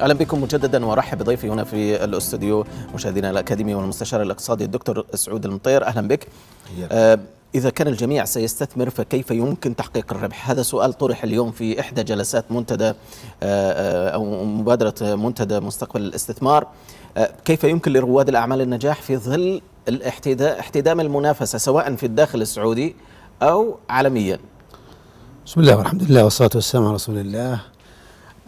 أهلا بكم مجددا وارحب بضيفي هنا في الأستوديو مشاهدينا الأكاديمي والمستشار الاقتصادي الدكتور سعود المطير. أهلا بك. آه إذا كان الجميع سيستثمر فكيف يمكن تحقيق الربح؟ هذا سؤال طرح اليوم في إحدى جلسات منتدى آه أو مبادرة منتدى مستقبل الاستثمار. آه كيف يمكن لرواد الأعمال النجاح في ظل احتدام المنافسة سواء في الداخل السعودي أو عالميا؟ بسم الله والحمد لله والصلاة والسلام على رسول الله.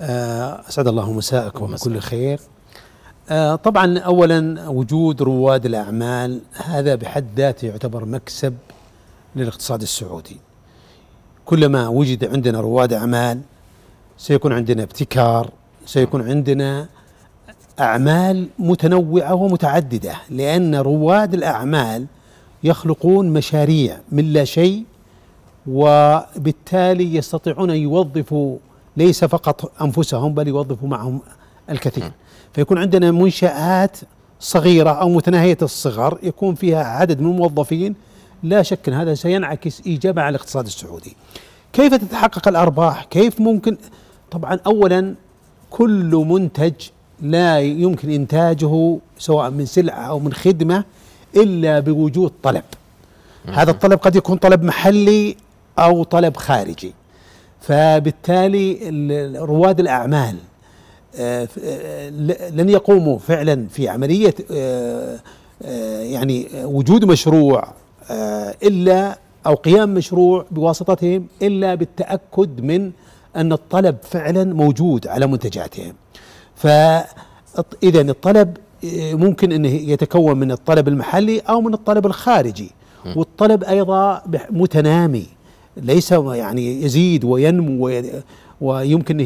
أسعد الله مساءكم بكل خير. طبعا أولا وجود رواد الأعمال هذا بحد ذاته يعتبر مكسب للاقتصاد السعودي. كلما وجد عندنا رواد أعمال سيكون عندنا ابتكار سيكون عندنا أعمال متنوعة ومتعددة لأن رواد الأعمال يخلقون مشاريع من لا شيء وبالتالي يستطيعون أن يوظفوا ليس فقط أنفسهم بل يوظفوا معهم الكثير. فيكون عندنا منشآت صغيرة أو متناهية الصغر يكون فيها عدد من الموظفين. لا شك أن هذا سينعكس إيجابا على الاقتصاد السعودي. كيف تتحقق الأرباح؟ كيف ممكن؟ طبعا أولا كل منتج لا يمكن إنتاجه سواء من سلعة أو من خدمة إلا بوجود طلب. هذا الطلب قد يكون طلب محلي أو طلب خارجي. فبالتالي رواد الأعمال لن يقوموا فعلا في عملية يعني وجود مشروع إلا أو قيام مشروع بواسطتهم إلا بالتأكد من أن الطلب فعلا موجود على منتجاتهم. فاذا الطلب ممكن انه يتكون من الطلب المحلي أو من الطلب الخارجي والطلب أيضا متنامي. ليس يعني يزيد وينمو ويمكن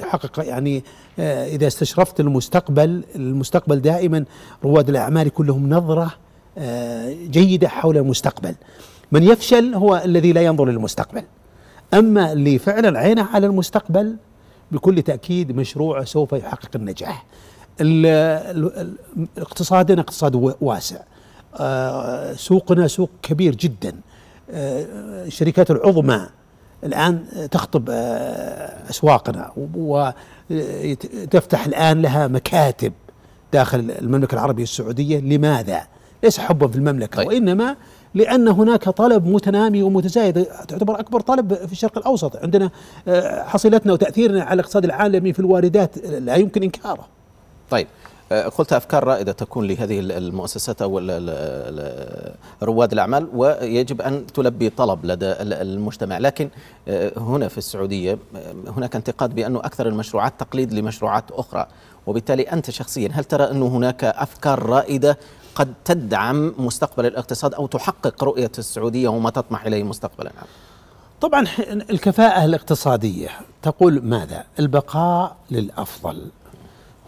يحقق يعني إذا استشرفت المستقبل المستقبل دائما رواد الأعمال يكون لهم نظره جيدة حول المستقبل. من يفشل هو الذي لا ينظر للمستقبل. أما اللي فعلا عينه على المستقبل بكل تأكيد مشروعه سوف يحقق النجاح. اقتصادنا اقتصاد واسع. سوقنا سوق كبير جدا. الشركات العظمى الآن تخطب أسواقنا وتفتح الآن لها مكاتب داخل المملكة العربية السعودية لماذا؟ ليس حبا في المملكة طيب. وإنما لأن هناك طلب متنامي ومتزايد تعتبر أكبر طلب في الشرق الأوسط عندنا حصيلتنا وتأثيرنا على الاقتصاد العالمي في الواردات لا يمكن إنكاره طيب قلت أفكار رائدة تكون لهذه المؤسسات أو رواد الأعمال ويجب أن تلبي طلب لدى المجتمع. لكن هنا في السعودية هناك انتقاد بانه أكثر المشروعات تقليد لمشروعات أخرى. وبالتالي أنت شخصيا هل ترى انه هناك أفكار رائدة قد تدعم مستقبل الاقتصاد أو تحقق رؤية السعودية وما تطمح إليه مستقبلا؟ طبعا الكفاءة الاقتصادية تقول ماذا؟ البقاء للأفضل.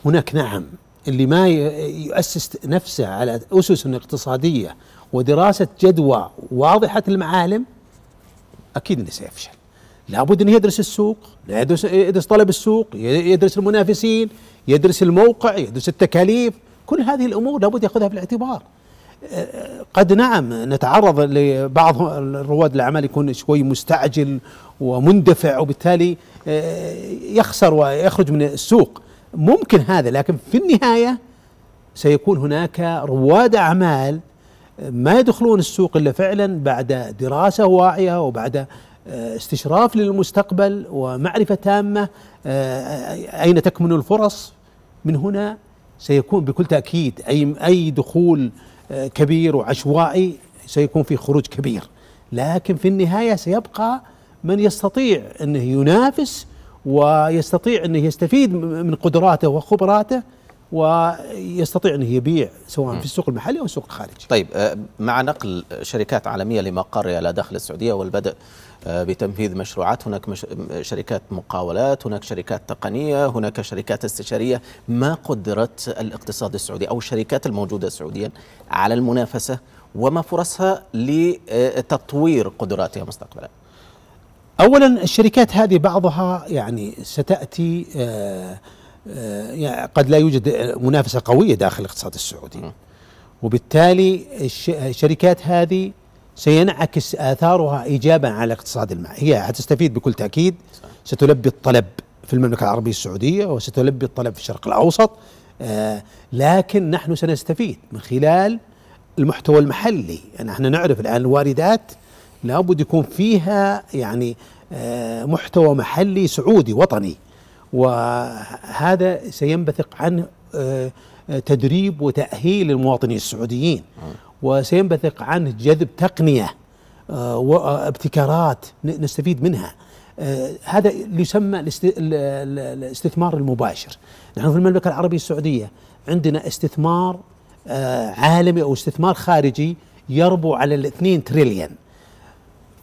هناك نعم اللي ما يؤسس نفسه على أسس اقتصادية ودراسة جدوى واضحة المعالم أكيد إنه سيفشل. لابد انه يدرس السوق يدرس, يدرس طلب السوق يدرس المنافسين يدرس الموقع يدرس التكاليف. كل هذه الأمور لابد يأخذها في الاعتبار قد نعم نتعرض لبعض رواد الأعمال يكون شوي مستعجل ومندفع وبالتالي يخسر ويخرج من السوق. ممكن هذا لكن في النهاية سيكون هناك رواد أعمال ما يدخلون السوق إلا فعلا بعد دراسة واعية وبعد استشراف للمستقبل ومعرفة تامة أين تكمن الفرص. من هنا سيكون بكل تأكيد أي أي دخول كبير وعشوائي سيكون في خروج كبير. لكن في النهاية سيبقى من يستطيع انه ينافس ويستطيع انه يستفيد من قدراته وخبراته ويستطيع انه يبيع سواء في السوق المحلي أو السوق الخارجي. طيب مع نقل شركات عالمية لمقرها إلى داخل السعودية والبدء بتنفيذ مشروعات هناك مش شركات مقاولات هناك شركات تقنية هناك شركات استشارية ما قدرت الاقتصاد السعودي أو الشركات الموجودة سعوديا على المنافسة وما فرصها لتطوير قدراتها مستقبلا اولا الشركات هذه بعضها يعني ستأتي آآ آآ يعني قد لا يوجد منافسة قوية داخل الاقتصاد السعودي. وبالتالي الشركات هذه سينعكس آثارها ايجابا على الاقتصاد المحلي هي حتستفيد بكل تأكيد. ستلبي الطلب في المملكة العربية السعودية وستلبي الطلب في الشرق الأوسط آه، لكن نحن سنستفيد من خلال المحتوى المحلي. إحنا نعرف الآن الواردات لابد يكون فيها يعني آه، محتوى محلي سعودي وطني. وهذا سينبثق عنه تدريب وتأهيل المواطنين السعوديين. وسينبثق عنه جذب تقنية وابتكارات نستفيد منها. آه، هذا اللي يسمى الاستثمار المباشر. نحن في المملكة العربية السعودية عندنا استثمار آه، عالمي أو استثمار خارجي يربو على الاثنين تريليون.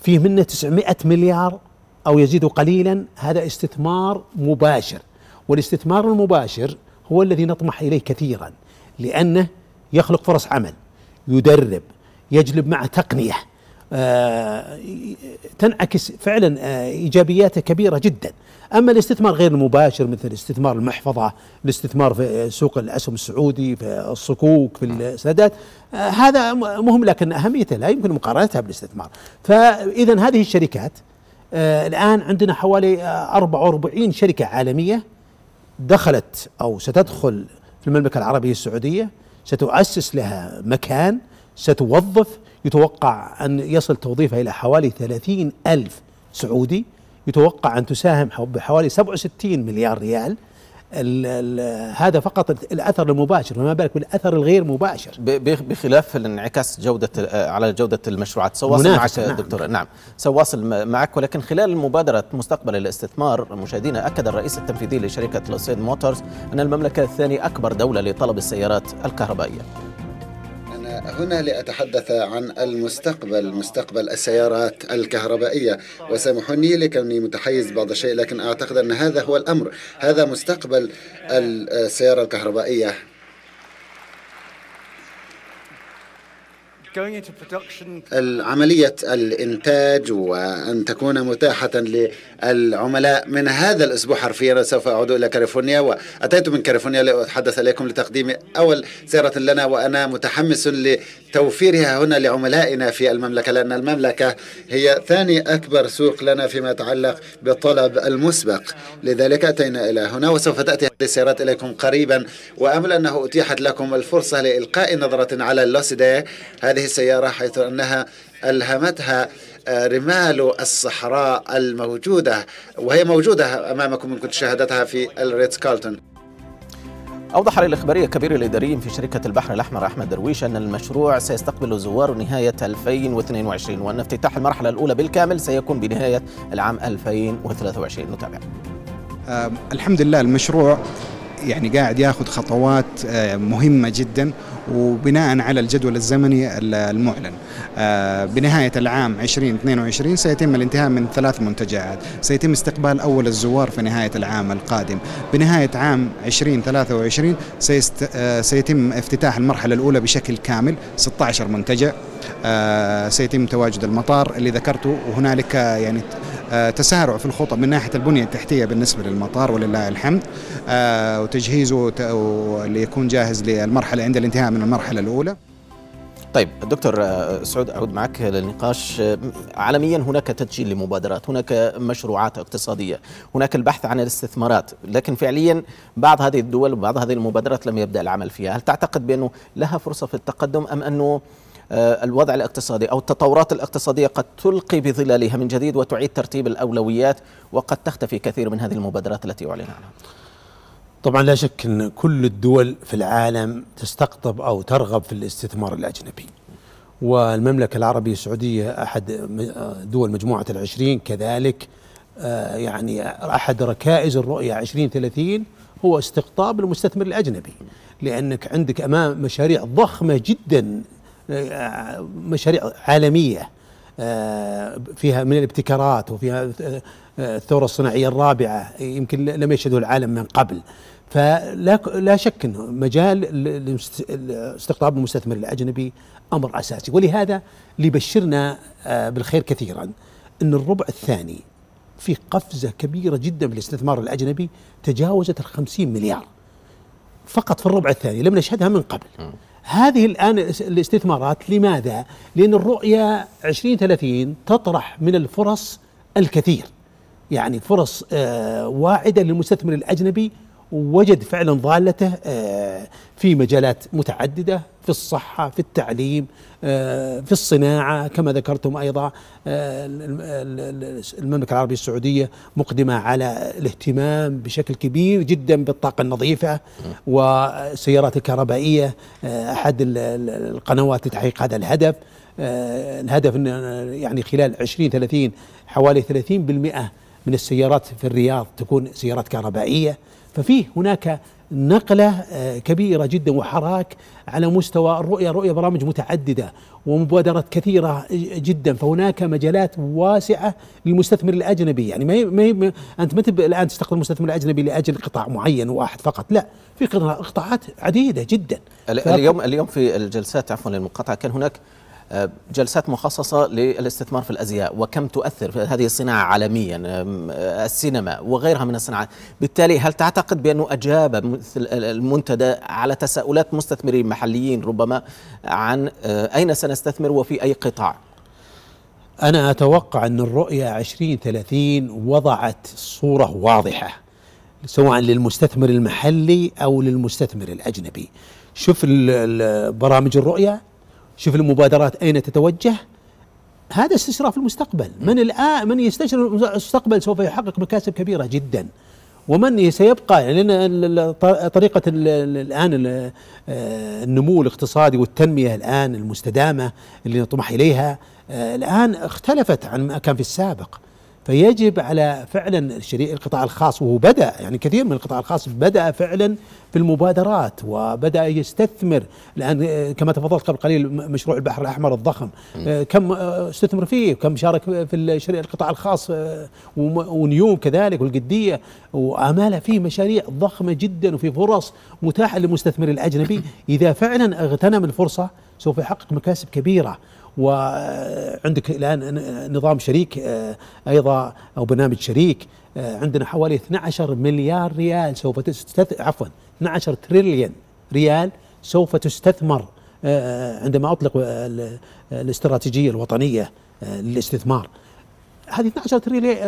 فيه منه 900 مليار أو يزيد قليلا هذا استثمار مباشر. والاستثمار المباشر هو الذي نطمح إليه كثيرا لأنه يخلق فرص عمل يدرب يجلب معه تقنية. تنعكس فعلا آه، ايجابياته كبيرة جدا. أما الاستثمار غير المباشر مثل استثمار المحفظة الاستثمار في سوق الأسهم السعودي في الصكوك في السندات آه، هذا مهم لكن أهميته لا يمكن مقارنتها بالاستثمار. فاذا هذه الشركات الآن عندنا حوالي 44 شركة عالمية دخلت أو ستدخل في المملكة العربية السعودية ستؤسس لها مكان ستوظف يتوقع أن يصل توظيفها إلى حوالي 30 ألف سعودي يتوقع أن تساهم بحوالي 67 مليار ريال. ال ال هذا فقط الأثر المباشر وما بالك بالأثر الغير مباشر. بخلاف الانعكاس جودة على جودة المشروعات. سواصل معك نعم. دكتور نعم. سواصل معك ولكن خلال مبادرة مستقبل الاستثمار مشاهدينا أكد الرئيس التنفيذي لشركة لوسيد موتورز أن المملكة ثاني أكبر دولة لطلب السيارات الكهربائية. هنا لأتحدث عن المستقبل مستقبل السيارات الكهربائية. وسامحوني لكوني متحيز بعض الشيء لكن أعتقد أن هذا هو الأمر. هذا مستقبل السيارة الكهربائية. عملية الإنتاج وأن تكون متاحة للعملاء من هذا الأسبوع حرفيا سوف أعود إلى كاليفورنيا وأتيت من كاليفورنيا لأتحدث إليكم لتقديم أول سيارة لنا وأنا متحمس لتوفيرها هنا لعملائنا في المملكة لأن المملكة هي ثاني أكبر سوق لنا فيما يتعلق بالطلب المسبق. لذلك أتينا إلى هنا وسوف تأتي هذه السيارات إليكم قريبا وأمل أنه أتيحت لكم الفرصة لإلقاء نظرة على اللوسيدي هذه السيارة حيث أنها ألهمتها آه، رمال الصحراء الموجودة وهي موجودة أمامكم إن كنت شاهدتها في الريتز كارلتون أوضح للإخبارية كبير الإداريين في شركة البحر الأحمر أحمد درويش أن المشروع سيستقبل زوار نهاية 2022 وأن افتتاح المرحلة الأولى بالكامل سيكون بنهاية العام 2023 نتابع. الحمد لله المشروع يعني قاعد ياخذ خطوات آه، مهمة جدا وبناء على الجدول الزمني المعلن. آه، بنهاية العام 2022 سيتم الانتهاء من ثلاث منتجعات. سيتم استقبال أول الزوار في نهاية العام القادم. بنهاية عام 2023 سيست آه، سيتم افتتاح المرحلة الأولى بشكل كامل 16 منتجع. سيتم تواجد المطار اللي ذكرته. وهنالك يعني تسارع في الخطى من ناحية البنية التحتية بالنسبة للمطار ولله الحمد. آه، وتجهيزه ليكون جاهز للمرحلة عند الانتهاء من المرحلة الأولى. طيب دكتور آه، سعود أعود معك للنقاش. عالميا هناك تسجيل لمبادرات هناك مشروعات اقتصادية هناك البحث عن الاستثمارات لكن فعليا بعض هذه الدول وبعض هذه المبادرات لم يبدأ العمل فيها. هل تعتقد بأنه لها فرصة في التقدم أم أنه آه، الوضع الاقتصادي أو التطورات الاقتصادية قد تلقي بظلالها من جديد وتعيد ترتيب الأولويات وقد تختفي كثير من هذه المبادرات التي أعلن عنها طبعا لا شك أن كل الدول في العالم تستقطب أو ترغب في الاستثمار الأجنبي. والمملكة العربية السعودية أحد دول مجموعة العشرين كذلك آه، يعني أحد ركائز الرؤية 2030 هو استقطاب المستثمر الأجنبي. لأنك عندك أمام مشاريع ضخمة جدا مشاريع عالمية آه، فيها من الابتكارات وفيها آه، الثورة الصناعية الرابعة يمكن لم يشهده العالم من قبل. فلا لا شك إنه مجال استقطاب المستثمر الأجنبي أمر أساسي. ولهذا ليبشرنا آه، بالخير كثيرا إن الربع الثاني في قفزة كبيرة جدا في الاستثمار الأجنبي تجاوزت ال 50 مليار. فقط في الربع الثاني لم نشهدها من قبل. هذه الآن الاستثمارات لماذا؟ لأن الرؤية 2030 تطرح من الفرص الكثير يعني فرص آه، واعدة للمستثمر الأجنبي ووجد فعلا ضالته آه، في مجالات متعددة في الصحة في التعليم آه، في الصناعة كما ذكرتم أيضا المملكة العربية السعودية مقدمة على الاهتمام بشكل كبير جدا بالطاقة النظيفة والسيارات الكهربائيه أحد القنوات لتحقيق هذا الهدف. الهدف ان يعني خلال 2030 حوالي 30% من السيارات في الرياض تكون سيارات كهربائية. ففيه هناك نقلة آه، كبيرة جدا وحراك على مستوى الرؤية رؤية برامج متعددة ومبادرات كثيرة جدا. فهناك مجالات واسعة للمستثمر الأجنبي. يعني ما هي ما هي أنت ما الآن تستخدم المستثمر الأجنبي لأجل قطاع معين واحد فقط. لا في قطاعات عديدة جدا. اليوم اليوم في الجلسات عفوا للمقاطعة كان هناك جلسات مخصصة للاستثمار في الأزياء وكم تؤثر في هذه الصناعة عالميا السينما وغيرها من الصناعات بالتالي هل تعتقد بأنه أجاب المنتدى على تساؤلات مستثمرين محليين ربما عن آه، أين سنستثمر وفي أي قطاع؟ أنا أتوقع أن الرؤية 2030 وضعت صورة واضحة سواء للمستثمر المحلي أو للمستثمر الأجنبي. شوف برامج الرؤية. شوف المبادرات أين تتوجه؟ هذا استشراف المستقبل. من الآن من يستشرف المستقبل سوف يحقق مكاسب كبيرة جدا. ومن سيبقى لأن طريقة الآن آه، النمو الاقتصادي والتنمية الآن المستدامة اللي نطمح إليها آه، الآن اختلفت عن ما كان في السابق. فيجب على فعلا القطاع الخاص وهو بدأ يعني كثير من القطاع الخاص بدأ فعلا في المبادرات وبدأ يستثمر. الان آه، كما تفضلت قبل قليل مشروع البحر الأحمر الضخم. آه، كم آه، استثمر فيه كم شارك في القطاع الخاص ونيوم كذلك والقدية. واماله فيه مشاريع ضخمة جدا وفي فرص متاحة للمستثمر الأجنبي. إذا فعلا اغتنم الفرصة سوف يحقق مكاسب كبيرة. وعندك الآن نظام شريك آه، أيضا أو برنامج شريك آه، عندنا حوالي 12 مليار ريال سوف تستثمر عفوا 12 تريليون ريال سوف تستثمر آه، عندما أطلق الاستراتيجية الوطنية للاستثمار. هذه 12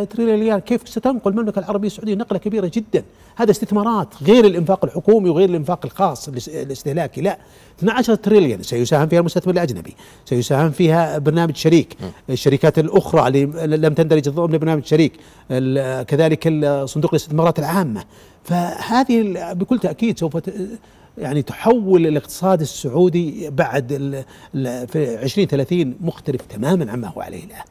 تريليون ريال كيف ستنقل المملكة العربية السعودية؟ نقلة كبيرة جدا. هذا استثمارات غير الإنفاق الحكومي وغير الإنفاق الخاص الاستهلاكي. لا. 12 تريليون. سيساهم فيها المستثمر الأجنبي. سيساهم فيها برنامج شريك. الشركات الأخرى اللي لم تندرج ضمن برنامج شريك. كذلك صندوق الاستثمارات العامة. فهذه بكل تأكيد سوف يعني تحول الاقتصاد السعودي بعد في 2030 مختلف تماما عما هو عليه الآن.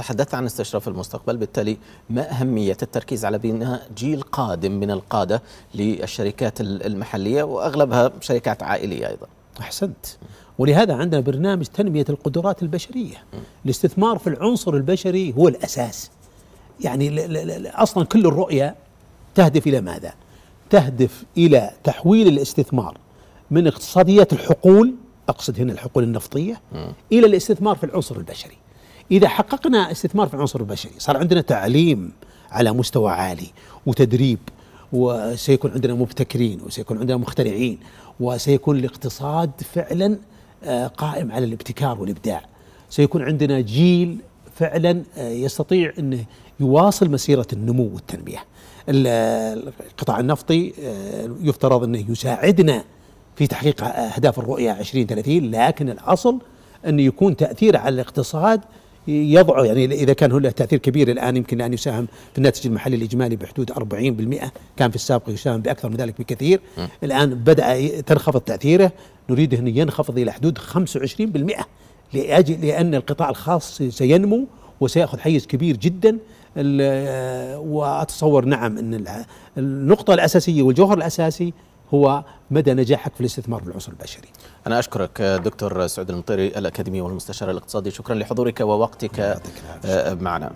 تحدثت عن استشراف المستقبل بالتالي ما أهمية التركيز على بناء جيل قادم من القادة للشركات المحلية وأغلبها شركات عائلية أيضا. أحسنت. ولهذا عندنا برنامج تنمية القدرات البشرية. الاستثمار في العنصر البشري هو الأساس. يعني أصلا كل الرؤية تهدف إلى ماذا؟ تهدف إلى تحويل الاستثمار من اقتصاديات الحقول أقصد هنا الحقول النفطية إلى الاستثمار في العنصر البشري. إذا حققنا استثمار في العنصر البشري صار عندنا تعليم على مستوى عالي وتدريب وسيكون عندنا مبتكرين وسيكون عندنا مخترعين وسيكون الاقتصاد فعلا آه، قائم على الابتكار والإبداع. سيكون عندنا جيل فعلا آه، يستطيع إنه يواصل مسيرة النمو والتنميه القطاع النفطي آه، يفترض إنه يساعدنا في تحقيق أهداف الرؤية 2030 لكن الأصل انه يكون تاثيره على الاقتصاد يضع يعني إذا كان له تأثير كبير الآن يمكن أن يساهم في الناتج المحلي الإجمالي بحدود 40% كان في السابق يساهم بأكثر من ذلك بكثير. م. الآن بدأ تنخفض تأثيره. نريد أن ينخفض إلى حدود 25% لاجل لأن القطاع الخاص سينمو وسيأخذ حيز كبير جدا. وأتصور نعم أن النقطة الأساسية والجوهر الأساسي هو مدى نجاحك في الاستثمار بالعنصر البشري؟ أنا أشكرك دكتور سعود المطيري الأكاديمي والمستشار الاقتصادي. شكرا لحضورك ووقتك معنا.